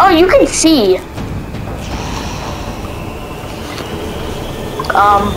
Oh, you can see. Um,